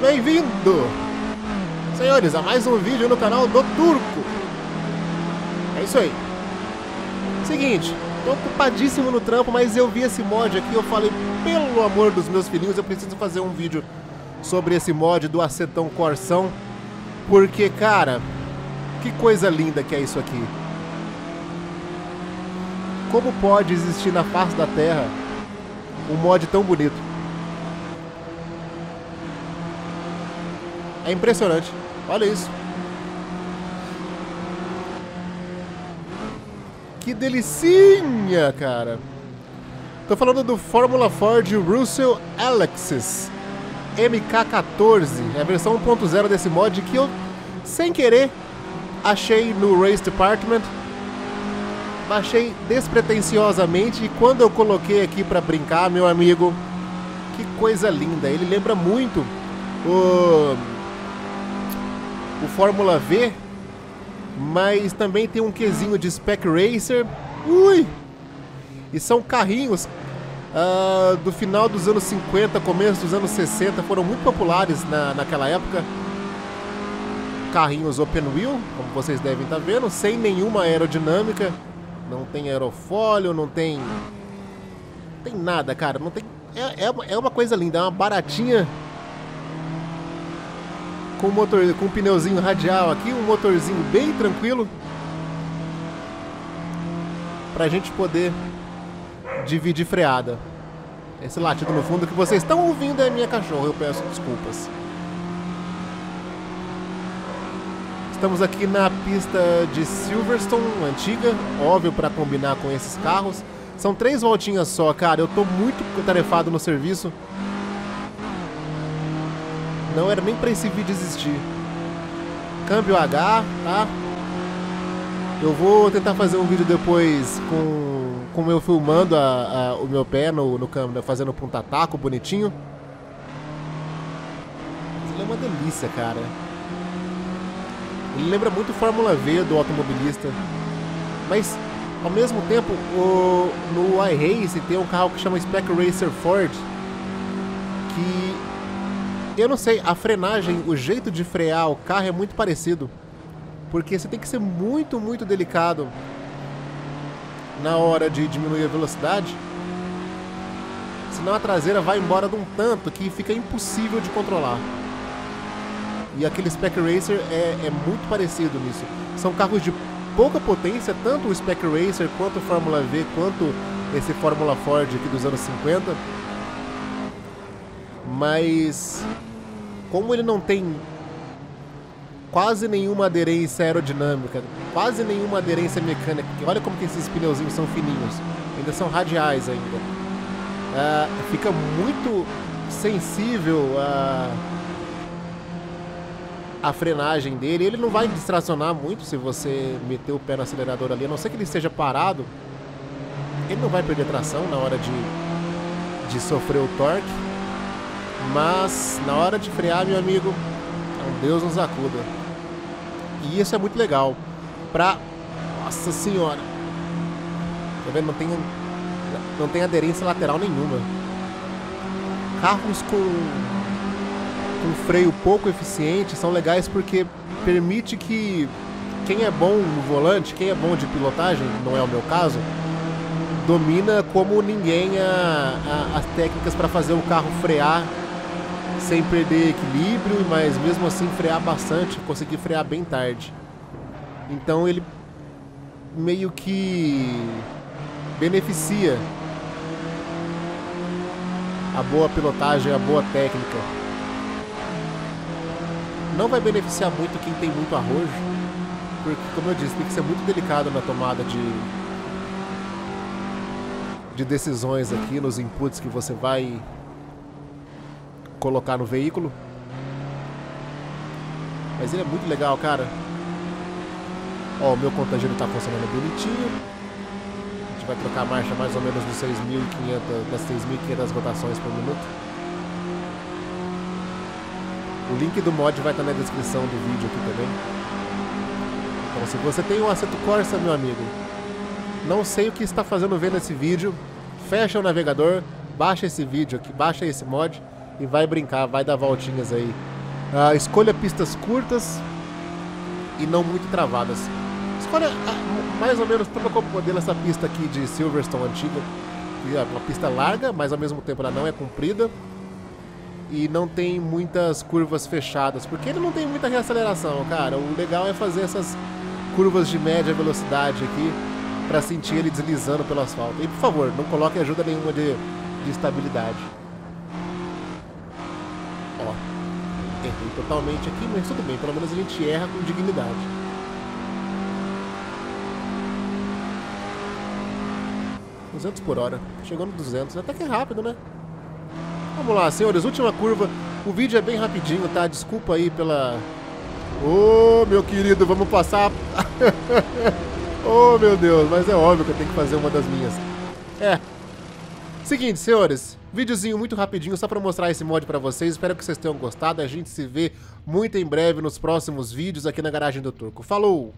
Bem-vindo, senhores, a mais um vídeo no canal do Turco. É isso aí. Seguinte, tô ocupadíssimo no trampo, mas eu vi esse mod aqui, eu falei, pelo amor dos meus filhinhos, eu preciso fazer um vídeo sobre esse mod do Acetão Corsão, porque, cara, que coisa linda que é isso aqui. Como pode existir na face da Terra um mod tão bonito? É impressionante. Olha isso. Que delicinha, cara. Tô falando do Fórmula Ford Russell Alexis MK14. É a versão 1.0 desse mod que eu, sem querer, achei no Race Department. Baixei despretensiosamente e quando eu coloquei aqui pra brincar, meu amigo, que coisa linda. Ele lembra muito o o Fórmula V, mas também tem um quesinho de Spec Racer. Ui! E são carrinhos uh, do final dos anos 50, começo dos anos 60, foram muito populares na, naquela época. Carrinhos open wheel, como vocês devem estar vendo, sem nenhuma aerodinâmica, não tem aerofólio, não tem. Não tem nada, cara. Não tem. É, é, é uma coisa linda, é uma baratinha com motor, com um pneuzinho radial aqui, um motorzinho bem tranquilo pra gente poder dividir freada. Esse latido no fundo que vocês estão ouvindo é minha cachorra, eu peço desculpas. Estamos aqui na pista de Silverstone, antiga, óbvio para combinar com esses carros. São três voltinhas só, cara, eu tô muito tarefado no serviço. Não era nem pra esse vídeo existir. Câmbio H, tá? Eu vou tentar fazer um vídeo depois com, com eu filmando a, a, o meu pé no, no câmbio, fazendo punta-taco bonitinho. Mas ele é uma delícia, cara. Ele lembra muito Fórmula V do automobilista. Mas, ao mesmo tempo, o, no iRace tem um carro que chama Spec Racer Ford. Eu não sei, a frenagem, o jeito de frear o carro é muito parecido. Porque você tem que ser muito, muito delicado na hora de diminuir a velocidade. Senão a traseira vai embora de um tanto que fica impossível de controlar. E aquele Spec Racer é, é muito parecido nisso. São carros de pouca potência, tanto o Spec Racer quanto o Fórmula V, quanto esse Fórmula Ford aqui dos anos 50. Mas como ele não tem quase nenhuma aderência aerodinâmica, quase nenhuma aderência mecânica, olha como que esses pneuzinhos são fininhos, ainda são radiais ainda. Uh, fica muito sensível a, a frenagem dele. Ele não vai distracionar muito se você meter o pé no acelerador ali, a não ser que ele esteja parado. Ele não vai perder tração na hora de, de sofrer o torque. Mas na hora de frear, meu amigo, um Deus nos acuda. E isso é muito legal. Pra. Nossa senhora! Tá vendo? Não tem, não tem aderência lateral nenhuma. Carros com, com freio pouco eficiente são legais porque permite que quem é bom no volante, quem é bom de pilotagem, não é o meu caso, domina como ninguém a, a, as técnicas para fazer o carro frear sem perder equilíbrio, mas mesmo assim frear bastante, conseguir frear bem tarde. Então ele meio que beneficia a boa pilotagem, a boa técnica. Não vai beneficiar muito quem tem muito arrojo, porque como eu disse, tem que ser muito delicado na tomada de de decisões aqui, nos inputs que você vai colocar no veículo. Mas ele é muito legal, cara. Ó, o meu contagiro tá funcionando bonitinho. A gente vai trocar a marcha mais ou menos dos 6.500, das 6.500 rotações por minuto. O link do mod vai estar na descrição do vídeo aqui também. Então, se você tem um Assetto Corsa, meu amigo, não sei o que está fazendo vendo esse vídeo, fecha o navegador, baixa esse vídeo aqui, baixa esse mod e vai brincar, vai dar voltinhas aí Uh, escolha pistas curtas e não muito travadas. Escolha uh, mais ou menos para modelo essa pista aqui de Silverstone antiga. É uma pista larga, mas ao mesmo tempo ela não é comprida. E não tem muitas curvas fechadas, porque ele não tem muita reaceleração, cara. O legal é fazer essas curvas de média velocidade aqui para sentir ele deslizando pelo asfalto. E por favor, não coloque ajuda nenhuma de, de estabilidade. Errei totalmente aqui, mas tudo bem, pelo menos a gente erra com dignidade. Duzentos por hora, chegando 200, até que é rápido, né? Vamos lá, senhores, última curva. O vídeo é bem rapidinho, tá? Desculpa aí pela... Ô, oh, meu querido, vamos passar... oh, meu Deus, mas é óbvio que eu tenho que fazer uma das minhas. É. Seguinte, senhores, Videozinho muito rapidinho só para mostrar esse mod para vocês. Espero que vocês tenham gostado. A gente se vê muito em breve nos próximos vídeos aqui na Garagem do Turco. Falou!